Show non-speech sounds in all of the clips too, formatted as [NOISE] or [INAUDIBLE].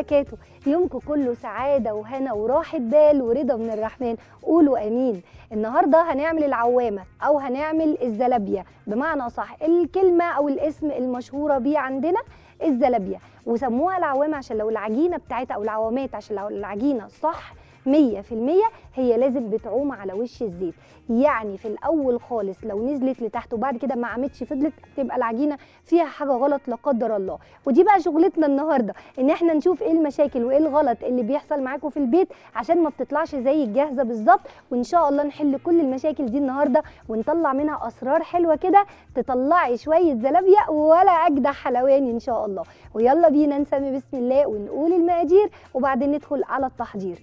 وبركاته. يومكم كله سعادة وهنا وراحة بال ورضا من الرحمن. قولوا أمين. النهاردة هنعمل العوامة أو هنعمل الزلابية. بمعنى صح الكلمة أو الاسم المشهورة بيه عندنا الزلابية. وسموها العوامة عشان لو العجينة بتاعتها أو العوامات عشان لو العجينة صح مية في المية هي لازم بتعوم على وش الزيت. يعني في الأول خالص لو نزلت لتحت وبعد كده ما عمتش فضلت تبقى العجينة فيها حاجة غلط لا قدر الله. ودي بقى شغلتنا النهاردة إن إحنا نشوف إيه المشاكل وإيه الغلط اللي بيحصل معاكم في البيت عشان ما بتطلعش زي الجاهزة بالظبط. وإن شاء الله نحل كل المشاكل دي النهاردة ونطلع منها أسرار حلوة كده تطلعي شوية زلابية ولا أجدع حلواني إن شاء الله. ويلا بينا نسمي بسم الله ونقول المقادير وبعدين ندخل على التحضير.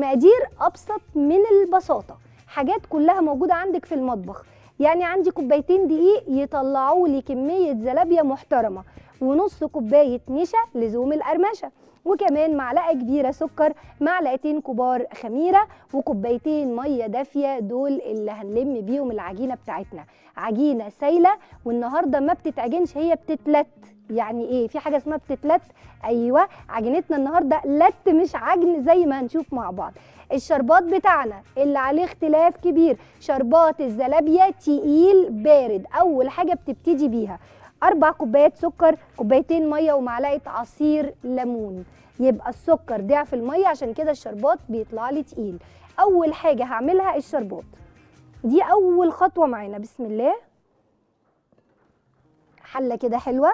المقادير أبسط من البساطة. حاجات كلها موجودة عندك في المطبخ. يعني عندي كوبايتين دقيق يطلعوا لي كمية زلابية محترمة ونص كوباية نشا لزوم القرمشة. وكمان معلقة كبيرة سكر معلقتين كبار خميرة وكوبايتين مية دافية دول اللي هنلم بيهم العجينة بتاعتنا. عجينة سايلة والنهاردة ما بتتعجنش هي بتتلت. يعني إيه في حاجة اسمها بتتلت. أيوه عجينتنا النهارده لت مش عجن زي ما هنشوف مع بعض. الشربات بتاعنا اللي عليه اختلاف كبير شربات الزلابية تقيل بارد أول حاجة بتبتدي بيها. أربع كوبايات سكر كوبايتين مية ومعلقة عصير ليمون. يبقى السكر ضعف المية عشان كده الشربات بيطلع لي تقيل. أول حاجة هعملها الشربات. دي أول خطوة معانا. بسم الله. حلة كده حلوة.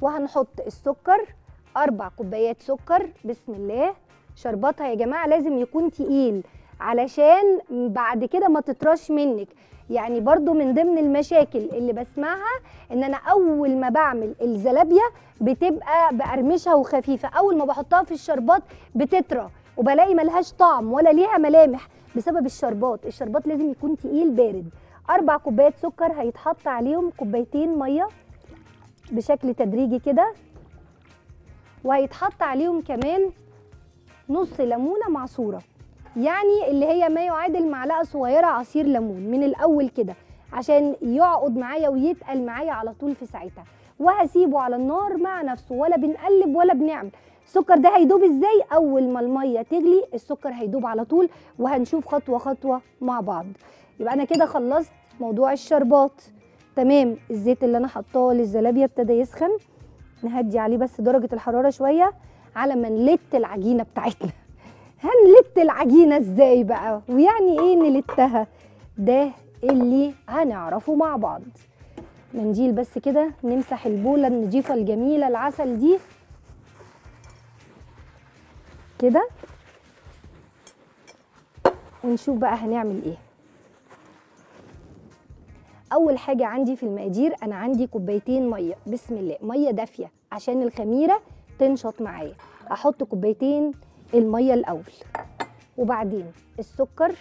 وهنحط السكر أربع كوبايات سكر بسم الله. شرباتها يا جماعة لازم يكون تقيل علشان بعد كده ما تطرش منك. يعني برضو من ضمن المشاكل اللي بسمعها إن أنا أول ما بعمل الزلابية بتبقى بقرمشها وخفيفة. أول ما بحطها في الشربات بتطرى وبلاقي ملهاش طعم ولا ليها ملامح بسبب الشربات. الشربات لازم يكون تقيل بارد. أربع كوبايات سكر هيتحط عليهم كوبايتين مية. بشكل تدريجي كده وهيتحط عليهم كمان نص ليمونة معصوره يعني اللي هي ما يعادل معلقة صغيرة عصير ليمون من الأول كده عشان يقعد معايا ويتقل معايا على طول في ساعتها. وهسيبه على النار مع نفسه ولا بنقلب ولا بنعمل. السكر ده هيدوب إزاي؟ أول ما المية تغلي السكر هيدوب على طول وهنشوف خطوة خطوة مع بعض. يبقى أنا كده خلصت موضوع الشربات. تمام الزيت اللي أنا حطاه للزلابية ابتدى يسخن. نهدي عليه بس درجة الحرارة شوية على ما نلت العجينة بتاعتنا. [LAUGHS] هنلت العجينة إزاي بقى؟ ويعني إيه نلتها؟ ده اللي هنعرفه مع بعض. منديل بس كده نمسح البولة النظيفة الجميلة العسل دي. كده. ونشوف بقى هنعمل إيه. أول حاجة عندي في المقادير أنا عندي كوبايتين مية. بسم الله مية دافية. عشان الخميرة تنشط معايا. هحط كوبايتين المية الأول. وبعدين السكر.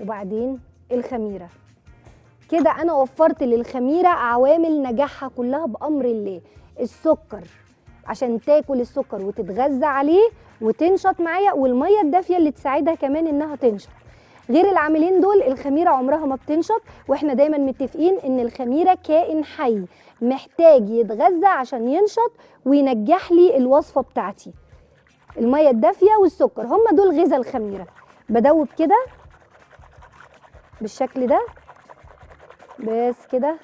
وبعدين الخميرة. كده أنا وفرت للخميرة عوامل نجاحها كلها بأمر الله. السكر. عشان تاكل السكر وتتغذى عليه وتنشط معايا والمية الدافية اللي تساعدها كمان إنها تنشط. غير العاملين دول الخميرة عمرها ما بتنشط وإحنا دايما متفقين إن الخميرة كائن حي محتاج يتغذى عشان ينشط وينجح لي الوصفة بتاعتي. المية الدافية والسكر هم دول غذاء الخميرة. بدوب كده بالشكل ده بس كده.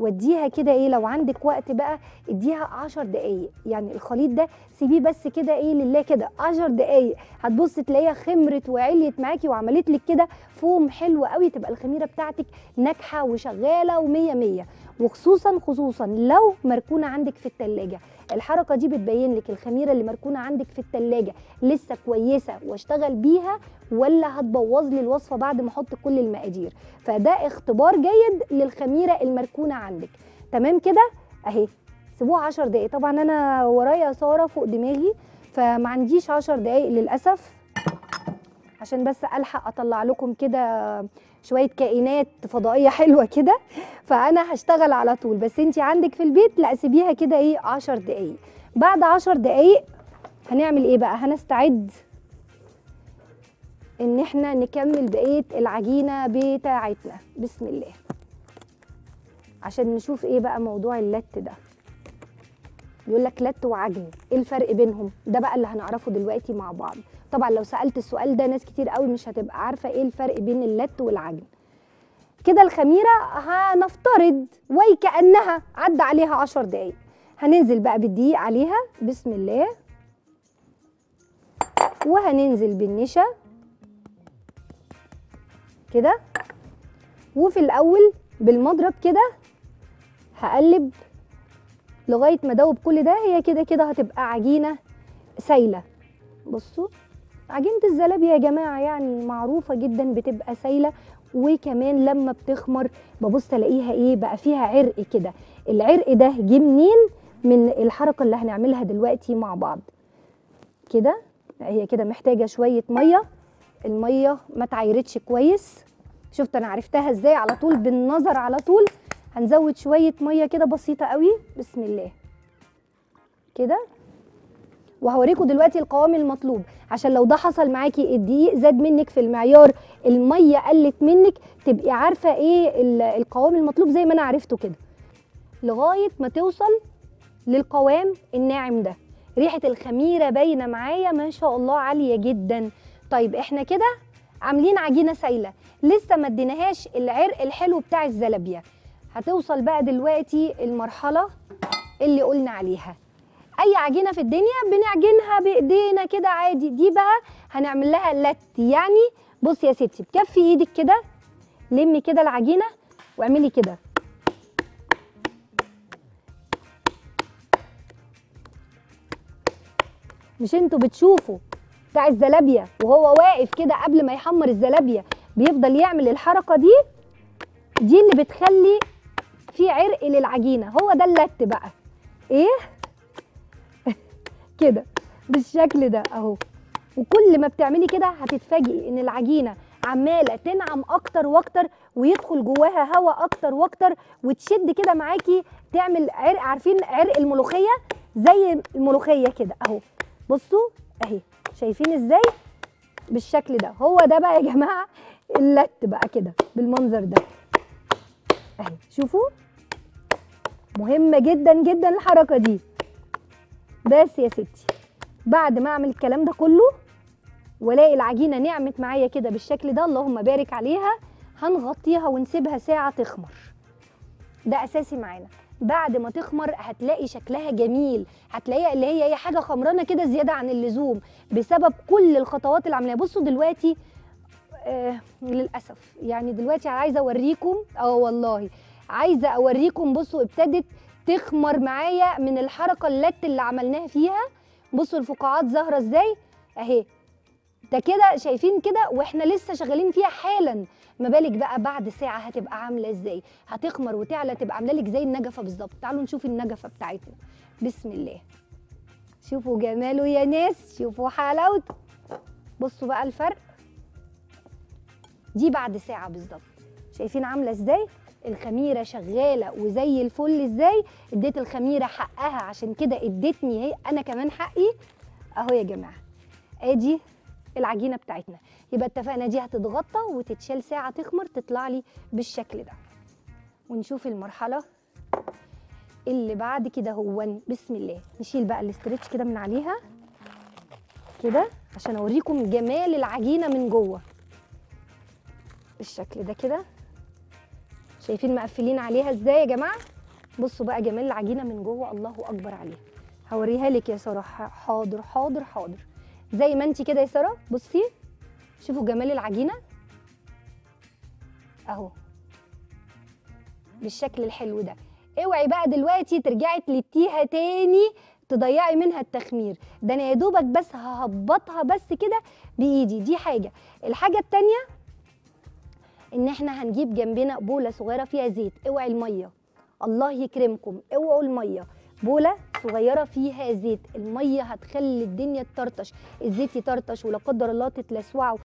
واديها كده إيه لو عندك وقت بقى اديها 10 دقايق. يعني الخليط ده سيبيه بس كده إيه لله كده 10 دقايق. هتبص تلاقيها خمرت وعليت معاكي وعملت لك كده فوم حلو قوي تبقى الخميرة بتاعتك ناجحة وشغالة ومية مية. وخصوصا خصوصا لو مركونة عندك في التلاجة. الحركة دي بتبين لك الخميرة اللي مركونة عندك في التلاجة لسه كويسة واشتغل بيها ولا هتبوظ لي الوصفة بعد ما أحط كل المقادير. فده اختبار جيد للخميرة المركونة عندك. تمام كده؟ اهي. سيبوها 10 دقايق. طبعا أنا ورايا ساره فوق دماغي فما عنديش 10 دقايق للأسف. عشان بس ألحق أطلع لكم كده شوية كائنات فضائية [LAUGHS] حلوة كده. فأنا هشتغل على طول. بس أنت عندك في البيت لا سيبيها كده إيه 10 دقايق. بعد 10 دقايق هنعمل إيه بقى؟ هنستعد إن إحنا نكمل بقية العجينة بتاعتنا. بسم الله. عشان نشوف إيه بقى موضوع اللت ده. يقول لك لت وعجن. إيه الفرق بينهم؟ ده بقى اللي هنعرفه دلوقتي مع بعض. طبعا لو سألت السؤال ده ناس كتير قوي مش هتبقى عارفة إيه الفرق بين اللت والعجن. كده الخميرة هنفترض وكانها عدى عليها عشر دقايق. هننزل بقى بالدقيق عليها بسم الله. وهننزل بالنشا. كده. وفي الأول بالمضرب كده هقلب لغاية ما أدوب كل ده. هي كده كده هتبقى عجينة سايلة. بصوا. عجينة الزلابيه يا جماعة يعني معروفة جدا بتبقى سايلة وكمان لما بتخمر ببص الاقيها إيه بقى فيها عرق كده. العرق ده جه منين؟ من الحركة اللي هنعملها دلوقتي مع بعض. كده؟ هي كده محتاجة شوية مية. المية ما تعيرتش كويس. شفت أنا عرفتها إزاي؟ على طول بالنظر على طول. هنزود شوية مية كده بسيطة قوي. بسم الله. كده؟ وهوريكم دلوقتي القوام المطلوب. عشان لو ده حصل معاكي الدقيق زاد منك في المعيار المية قلت منك تبقي عارفة إيه ال- القوام المطلوب زي ما أنا عرفته كده. لغاية ما توصل للقوام الناعم ده. ريحة الخميرة باينة معايا ما شاء الله عالية جدا. طيب إحنا كده عاملين عجينة سايلة. لسه ما اديناهاش العرق الحلو بتاع الزلابية. هتوصل بقى دلوقتي المرحلة اللي قلنا عليها. أي عجينة في الدنيا بنعجنها بإيدينا كده عادي. دي بقى هنعمل لها لت. يعني بصي يا ستي بكفي إيدك كده لمي كده العجينة واعملي كده. مش أنتوا بتشوفوا؟ بتاع الزلابية. وهو واقف كده قبل ما يحمر الزلابية بيفضل يعمل الحركة دي. دي اللي بتخلي في عرق للعجينة. هو ده اللت بقى. إيه؟ كده بالشكل ده أهو. وكل ما بتعملي كده هتتفاجئي إن العجينة عمالة تنعم أكتر وأكتر ويدخل جواها هواء أكتر وأكتر وتشد كده معاكي تعمل عرق عارفين عرق الملوخية؟ زي الملوخية كده أهو. بصوا أهي شايفين إزاي؟ بالشكل ده. هو ده بقى يا جماعة اللت بقى كده بالمنظر ده. أهي شوفوا. مهمه جدا جدا الحركة دي. بس يا ستي بعد ما أعمل الكلام ده كله وألاقي العجينة نعمت معايا كده بالشكل ده اللهم بارك عليها هنغطيها ونسيبها ساعة تخمر. ده أساسي معانا. بعد ما تخمر هتلاقي شكلها جميل هتلاقيها اللي هي هي حاجة خمرانة كده زيادة عن اللزوم بسبب كل الخطوات اللي عاملاها. بصوا دلوقتي آه للأسف. يعني دلوقتي عايزة أوريكم آه والله عايزة أوريكم بصوا ابتدت تخمر معايا من الحركة اللت اللي عملناها فيها. بصوا الفقاعات ظاهره إزاي؟ اهي. ده كده شايفين كده وإحنا لسه شغالين فيها حالا. ما بالك بقى بعد ساعة هتبقى عاملة إزاي؟ هتخمر وتعلى تبقى عاملة لك زي النجفة بالظبط. تعالوا نشوف النجفة بتاعتنا. بسم الله. شوفوا جماله يا ناس. شوفوا حلاوته. بصوا بقى الفرق. دي بعد ساعة بالظبط. شايفين عاملة إزاي؟ الخميرة شغالة وزي الفل. إزاي؟ إديت الخميرة حقها عشان كده ادتني هي أنا كمان حقي. أهو يا جماعة. آدي العجينة بتاعتنا. يبقى اتفقنا دي هتتغطى وتتشال ساعة تخمر تطلع لي بالشكل ده. ونشوف المرحلة اللي بعد كده هو. بسم الله. نشيل بقى الاسترتش كده من عليها. كده عشان أوريكم جمال العجينة من جوه. بالشكل ده كده. شايفين مقفلين عليها إزاي يا جماعة؟ بصوا بقى جمال العجينة من جوه الله أكبر عليها. هوريها لك يا سارة حاضر حاضر حاضر. زي ما انت كده يا سارة بصي. شوفوا جمال العجينة. أهو. بالشكل الحلو ده. اوعي بقى دلوقتي ترجعي تلتيها تاني تضيعي منها التخمير. ده أنا يا دوبك بس ههبطها بس كده بإيدي. دي حاجة. الحاجة التانية ان إحنا هنجيب جنبنا بوله صغيره فيها زيت. اوعي الميه. الله يكرمكم. اوعوا الميه. بوله صغيره فيها زيت. الميه هتخلي الدنيا تطرطش. الزيت يطرطش ولا قدر الله تتلسوعوا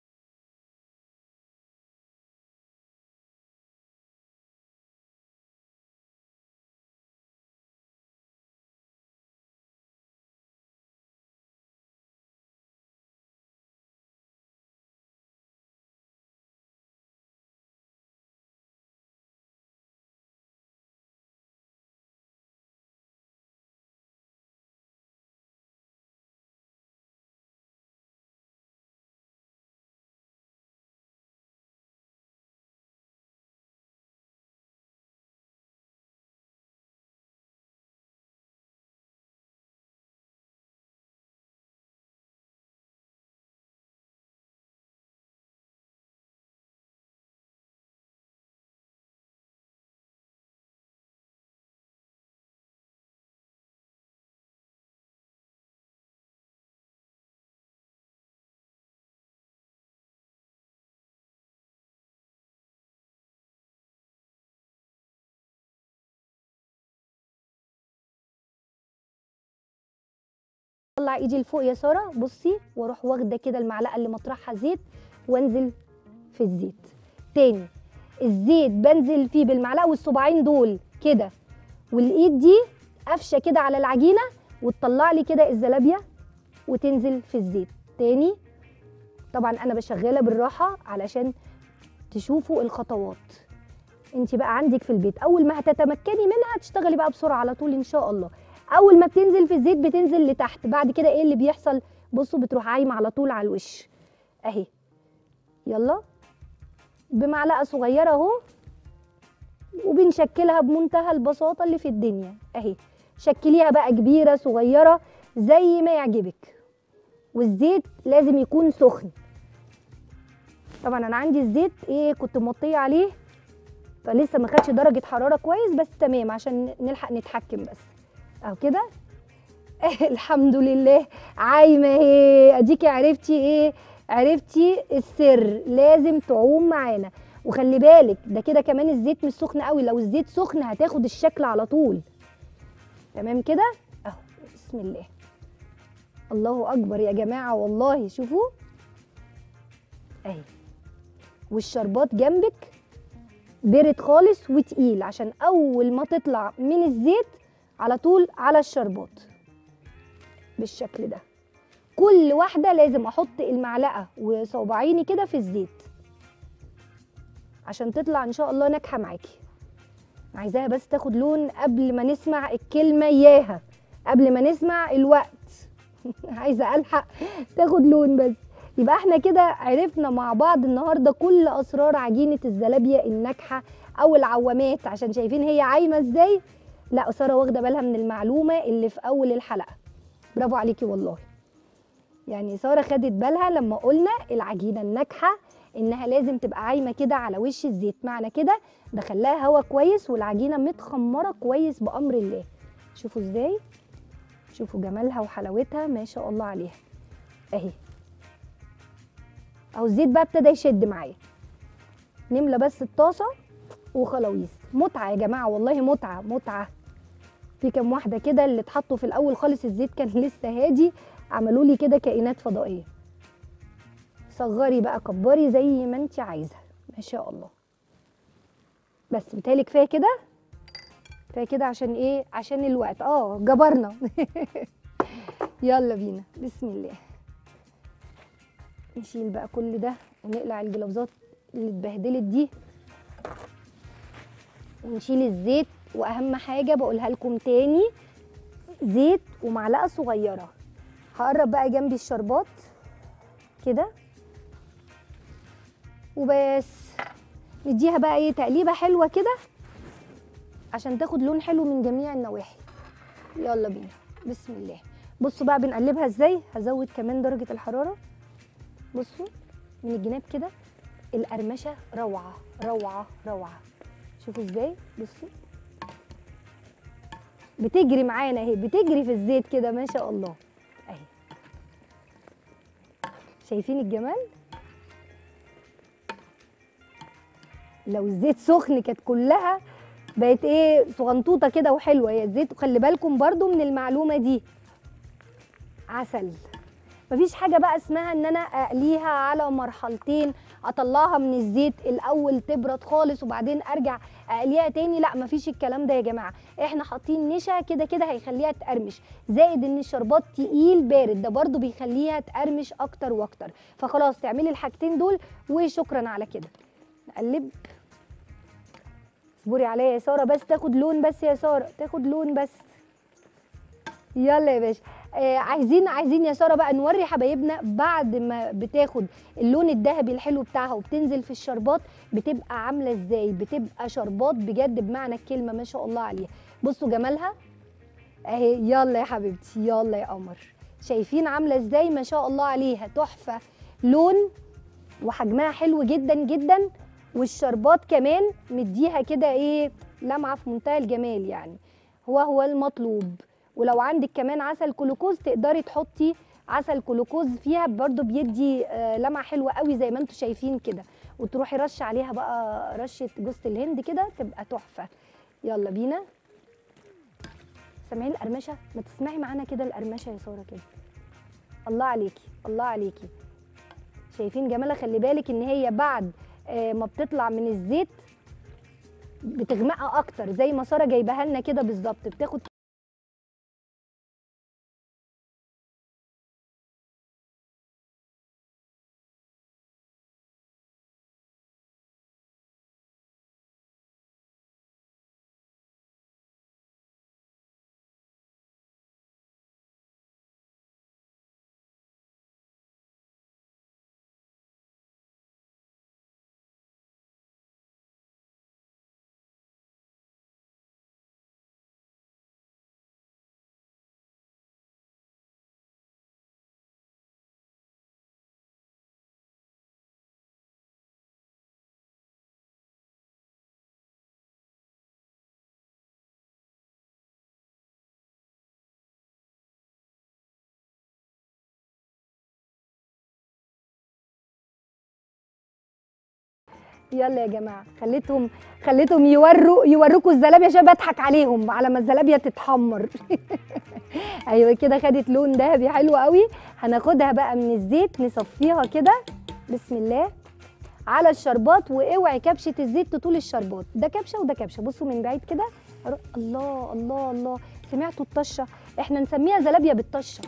اطلع ايدي لفوق يا ساره بصي وأروح واخدة كده المعلقة اللي مطرحها زيت وانزل في الزيت. تاني الزيت بنزل فيه بالمعلقة والصباعين دول كده والإيد دي قفشة كده على العجينة وتطلع لي كده الزلابية وتنزل في الزيت. تاني طبعا أنا بشغلها بالراحة علشان تشوفوا الخطوات. انت بقى عندك في البيت أول ما هتتمكني منها تشتغلي بقى بسرعة على طول إن شاء الله. أول ما بتنزل في الزيت بتنزل لتحت. بعد كده إيه اللي بيحصل؟ بصوا بتروح عايمة على طول على الوش. أهي. يلا. بمعلقة صغيرة أهو. وبنشكلها بمنتهى البساطة اللي في الدنيا. أهي. شكليها بقى كبيرة صغيرة زي ما يعجبك. والزيت لازم يكون سخن. طبعا أنا عندي الزيت إيه كنت موطية عليه فلسه ما خدش درجة حرارة كويس بس تمام عشان نلحق نتحكم بس. اهو كده؟ [LAUGHS] الحمد لله. عايمة اهي. أديكي عرفتي إيه؟ عرفتي السر. لازم تعوم معانا. وخلي بالك ده كده كمان الزيت مش سخن قوي. لو الزيت سخن هتاخد الشكل على طول. تمام كده؟ أهو. بسم الله. الله أكبر يا جماعة والله. شوفوا. أهي. والشربات جنبك. بارد خالص وتقيل. عشان أول ما تطلع من الزيت على طول على الشربات بالشكل ده. كل واحدة لازم أحط المعلقة وصوبعيني كده في الزيت عشان تطلع إن شاء الله ناجحة معاكي. عايزاها بس تاخد لون قبل ما نسمع الكلمة ياها. قبل ما نسمع الوقت. [LAUGHS] عايزة ألحق تاخد لون بس. يبقى إحنا كده عرفنا مع بعض النهارده كل أسرار عجينة الزلابية الناجحة أو العوامات عشان شايفين هي عايمة إزاي. لا سارة واخدة بالها من المعلومة اللي في أول الحلقة. برافو عليكي والله. يعني سارة خدت بالها لما قلنا العجينة الناجحة إنها لازم تبقى عايمة كده على وش الزيت. معنى كده دخلها هوا كويس والعجينة متخمرة كويس بأمر الله. شوفوا إزاي. شوفوا جمالها وحلاوتها ما شاء الله عليها. أهي. أهو الزيت بقى ابتدى يشد معايا. نملى بس الطاسة وخلاويص. متعة يا جماعة والله متعة متعة. في كام واحدة كده اللي اتحطوا في الأول خالص الزيت كان [LAUGHS] لسه هادي عملوا لي كده كائنات فضائية. صغري بقى كبري زي ما انت عايزة ما شاء الله. بس بتهيألي كفاية كده؟ كفاية كده عشان إيه؟ عشان الوقت. آه جبرنا. [LAUGHS] يلا بينا. بسم الله. نشيل بقى كل ده ونقلع الجلافزات اللي اتبهدلت دي. ونشيل الزيت وأهم حاجة بقولها لكم تاني زيت ومعلقة صغيرة. هقرب بقى جنبي الشربات كده. وبس. نديها بقى إيه تقليبة حلوة كده عشان تاخد لون حلو من جميع النواحي. يلا بينا. بسم الله. بصوا بقى بنقلبها إزاي؟ هزود كمان درجة الحرارة. بصوا من الجناب كده القرمشة روعة روعة روعة. شوفوا إزاي بصوا. بتجري معانا اهي بتجري في الزيت كده ما شاء الله. اهي. شايفين الجمال؟ لو الزيت سخن كانت كلها بقت إيه صغنطوطة كده وحلوة. هي الزيت وخلي بالكم برضو من المعلومة دي. عسل. مفيش حاجة بقى اسمها إن أنا أقليها على مرحلتين أطلعها من الزيت الأول تبرد خالص وبعدين أرجع أقليها تاني لأ مفيش الكلام ده يا جماعة. إحنا حاطين نشا كده كده هيخليها تقرمش. زائد إن الشربات تقيل بارد ده برضو بيخليها تقرمش أكتر وأكتر. فخلاص تعملي الحاجتين دول وشكرا على كده. نقلب. اصبري عليا يا سارة بس تاخد لون بس يا سارة تاخد لون بس. يلا يا باشا. آه عايزين عايزين يا سارة بقى نوري حبايبنا بعد ما بتاخد اللون الذهبي الحلو بتاعها وبتنزل في الشربات بتبقى عاملة إزاي؟ بتبقى شربات بجد بمعنى الكلمة ما شاء الله عليها. بصوا جمالها. اهي يلا يا حبيبتي يلا يا قمر. شايفين عاملة إزاي؟ ما شاء الله عليها. تحفة. لون وحجمها حلو جدا جدا والشربات كمان مديها كده إيه؟ لمعه في منتهى الجمال يعني. هو هو المطلوب. ولو عندك كمان عسل كلوكوز تقدري تحطي عسل كلوكوز فيها برضو بيدي آه لمعة حلوة قوي زي ما أنتم شايفين كده. وتروحي رش عليها بقى رشة جوز الهند كده تبقى تحفة. يلا بينا. سامعين القرمشة؟ ما تسمعي معانا كده القرمشة يا سارة كده. الله عليكي الله عليكي. شايفين جمالها خلي بالك إن هي بعد آه، ما بتطلع من الزيت بتغمقها أكتر زي ما سارة جايباها لنا كده بالظبط. بتاخد يلا يا جماعة خليتهم خليتهم يوروا يوروكوا الزلابية عشان بضحك عليهم على ما الزلابية تتحمر. [LAUGHS] أيوه كده خدت لون ذهبي حلو قوي. هناخدها بقى من الزيت نصفيها كده. بسم الله. على الشربات وأوعي كبشة الزيت تطول الشربات. ده كبشة وده كبشة. بصوا من بعيد كده. الله الله الله. سمعتوا الطشة؟ إحنا نسميها زلابية بالطشة.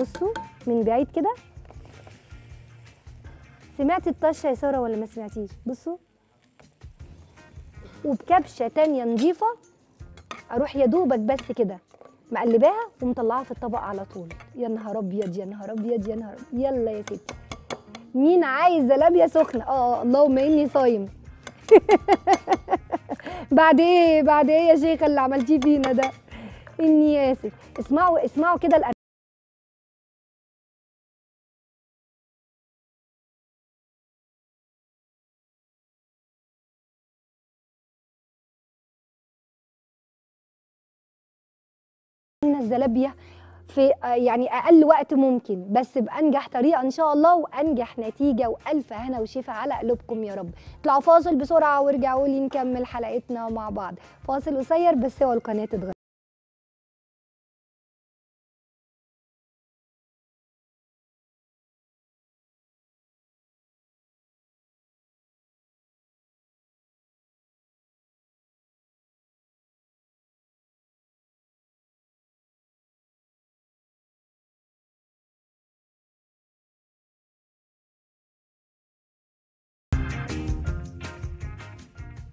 بصوا من بعيد كده. سمعتي الطشة يا سارة ولا ما سمعتيش؟ بصوا. وبكبشة تانية نضيفه أروح يا دوبك بس كده مقلباها ومطلعاها في الطبق على طول. يا نهار أبيض يا نهار أبيض يا نهار. يلا يا ستي. مين عايز زلابيه سخنة؟ آه اللهم إني صايم. [LAUGHS] بعد إيه؟ بعد إيه يا شيخه اللي عملتيه فينا ده؟ إني آسف. اسمعوا اسمعوا كده الزلابيه في آه، يعني أقل وقت ممكن. بس بأنجح طريقة إن شاء الله وأنجح نتيجة وألف هنا وشفا على قلوبكم يا رب. اطلعوا فاصل بسرعة وارجعوا لي نكمل حلقتنا مع بعض. فاصل قصير بس هو القناة تتغير.